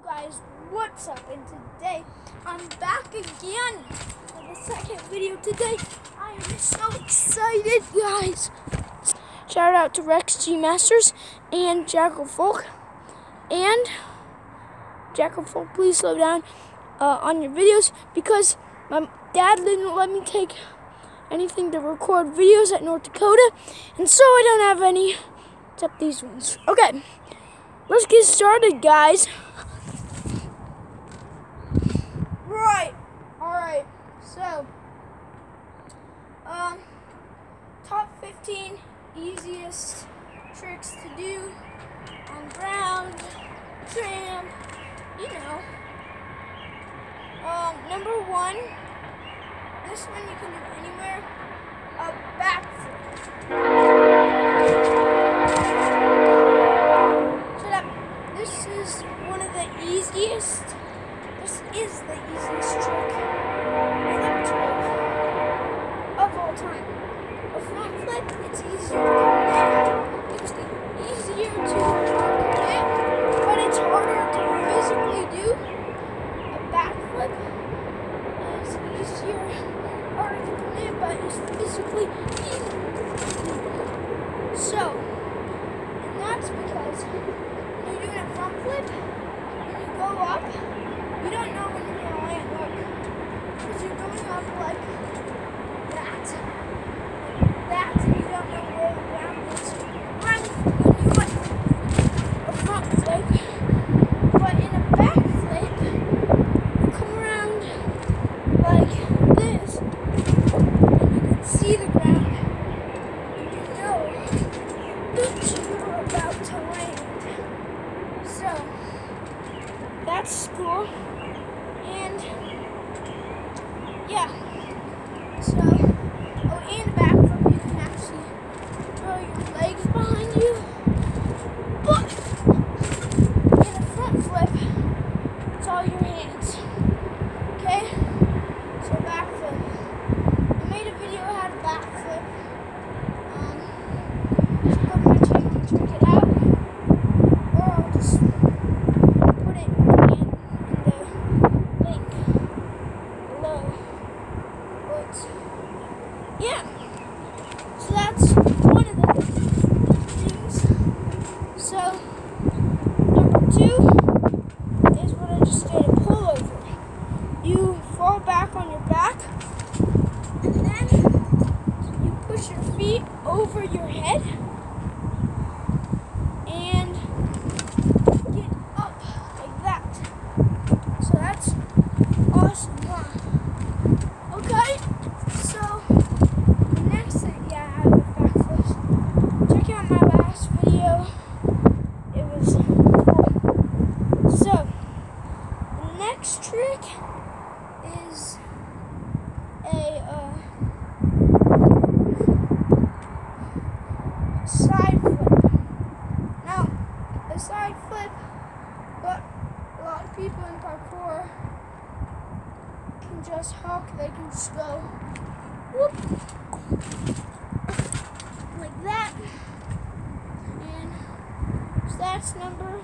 guys, what's up? And today I'm back again for the second video today. I am so excited, guys. Shout out to Rex G Masters and Jackal Folk. And Jackal Folk, please slow down uh, on your videos because my dad didn't let me take anything to record videos at North Dakota, and so I don't have any except these ones. Okay, let's get started, guys. Right. All right. So, um, top 15 easiest tricks to do on ground, tram, you know. Um, number one, this one you can do anywhere, a backflip. Shut up. This is one of the easiest this is the easiest trick, flip trick of all time. A front flip, it's easier to commit, it's easier to commit, but it's harder to physically do. A back flip is easier, harder to commit, but it's physically easier. So, and that's because when you're doing a front flip, when you go up, you don't know when you're gonna land, look. Because you're going up like that. Like that, and you don't know where the ground is. When, when you like a front flip, but in a back flip, you come around like this, and you can see the ground, and you know that you're about to land. So, that's cool. And yeah. So oh and back flip you can actually throw your legs behind you. But in a front flip, it's all your hands. Okay? So back flip. I made a video how to back flip. Um so go to my channel and check it out. Or I'll just put it in, in the link below. But yeah, so that's one of the things. So number two is what I just did a pull over. You fall back on your back, and then you push your feet over your head. And get up like that. So that's awesome, huh? Okay, so the next thing, yeah, I have a backflips. Check out my last video. It was cool. So the next trick is a uh, side flip. Now, a side flip, but a lot of people in parkour can just hawk, they can just go whoop like that. And so that's number,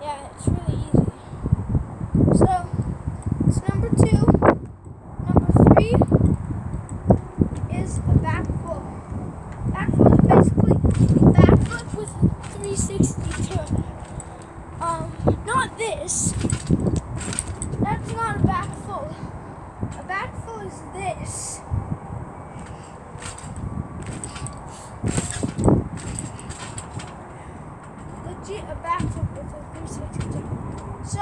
yeah, it's really easy. So, it's number two. Number three is a back flip. Back flip is basically a back flip with 360 turn. Um, not this. That's not a back full. A back full is this. Legit a back flip with a 360 turn. So,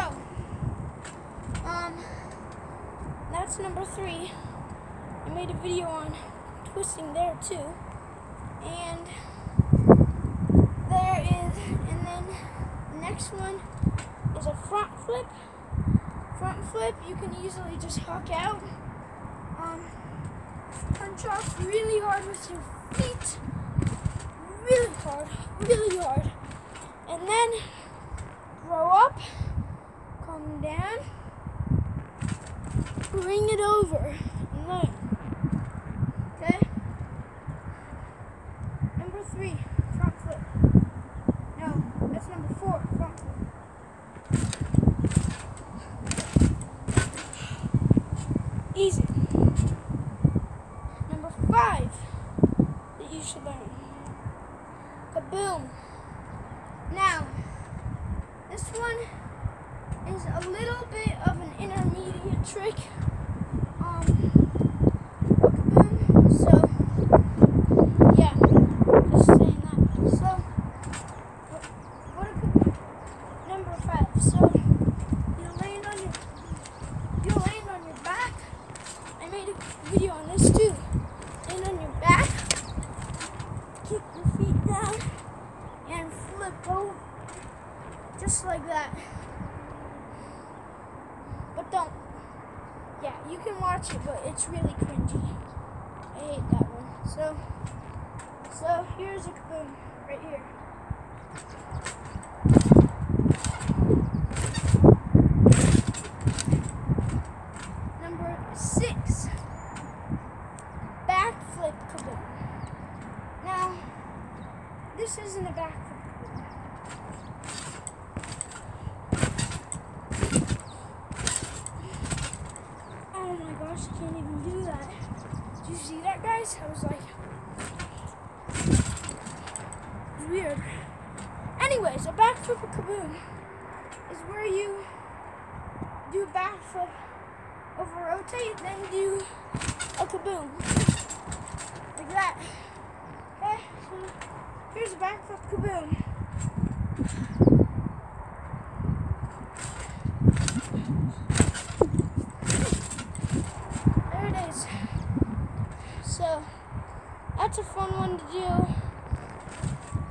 um, that's number three. I made a video on there too. And there is, and then the next one is a front flip. Front flip, you can easily just huck out. Um, punch off really hard with your feet. Really hard, really hard. And then throw up, come down, bring it over, three, front full. No, that's number four, front full. Easy. Number five that you should learn. Kaboom. Now, this one is a little bit of an intermediate trick. Um, kaboom. So, kick your feet down, and flip over. Just like that. But don't. Yeah, you can watch it, but it's really cringy. I hate that one. So, so here's a kaboom right here. Number six, backflip kaboom. Now, this isn't a backflip kaboom. Oh my gosh, I can't even do that. Did you see that, guys? I was like, it's weird. Anyways, a backflip kaboom is where you do a backflip over rotate, then do a kaboom. Like that. Okay, so here's a backflip kaboom. There it is. So that's a fun one to do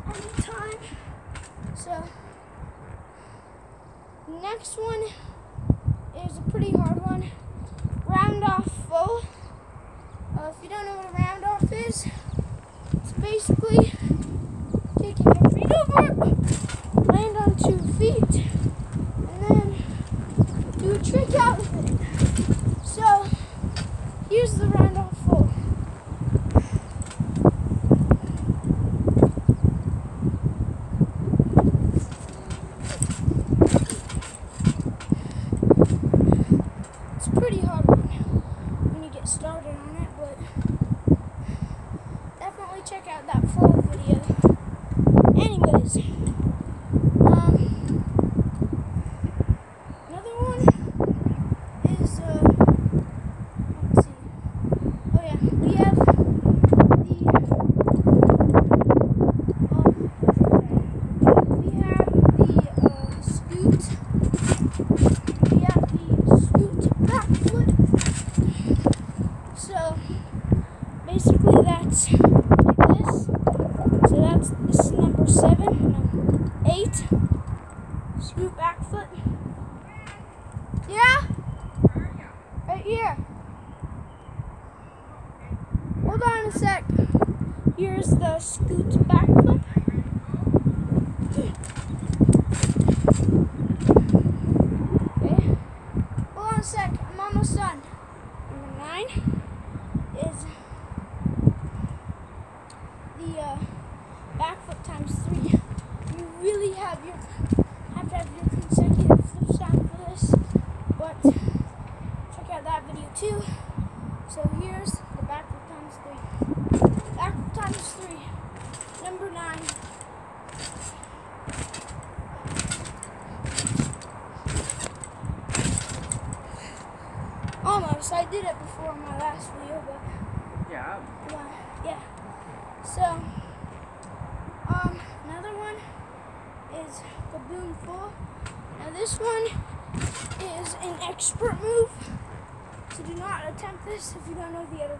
anytime. So next one is a pretty hard one. Round off full. Uh, if you don't know what a round off is, it's basically taking your feet over, land on two feet, and then do a trick out of it. So here's the round off full. It's a pretty hard one when you get started on it, but definitely check out that full video. Anyways, um, another one is uh, let's see. Oh yeah, we have the oh, we have the uh, scoot. We have the scoot backflip. So basically that's like this. So that's this is number seven, no, eight. Scoot backflip. Yeah? Right here. Hold on a sec. Here's the scoot backflip. Okay. Hold on a sec. I'm almost done. Number nine is the uh, backflip times three. You really have your have to have your consecutive flips down for this, but check out that video too. So here's the backflip times three. Backflip times three. Number nine. I did it before in my last video, but Yeah. yeah. yeah. So, um, another one is Kaboom Full. Now this one is an expert move, so do not attempt this if you don't know the other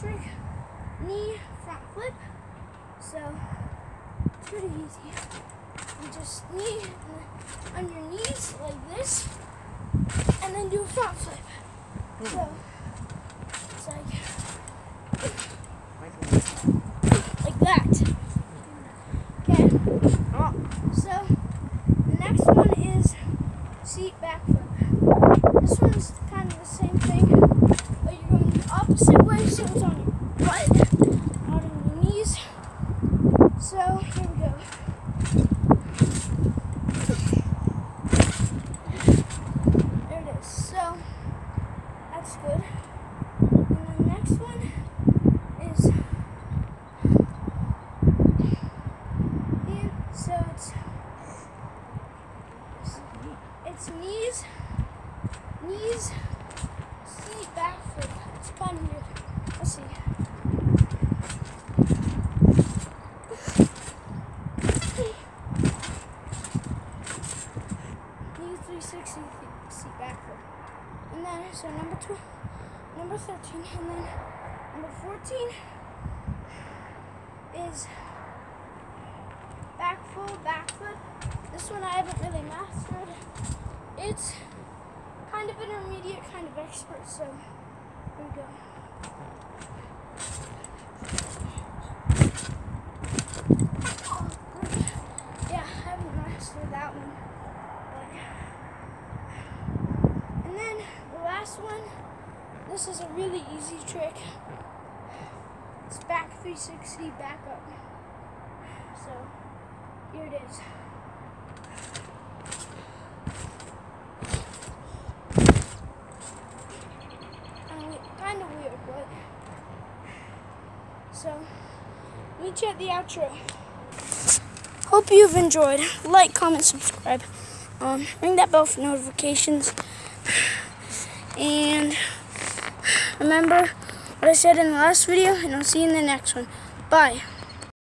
trick knee front flip. So it's pretty easy. You just knee on your knees like this, and then do a front flip. Mm. So it's like like that. Okay. Oh. So the next one is seat back flip. This one's kind of the same thing. then so number two, number thirteen, and then number fourteen is back full foot. This one I haven't really mastered. It's kind of intermediate, kind of expert, so here we go. This is a really easy trick. It's back 360, back up. So here it is. Kind of weird, but so meet you at the outro. Hope you've enjoyed. Like, comment, subscribe. Um, ring that bell for notifications. And remember what I said in the last video, and I'll see you in the next one. Bye.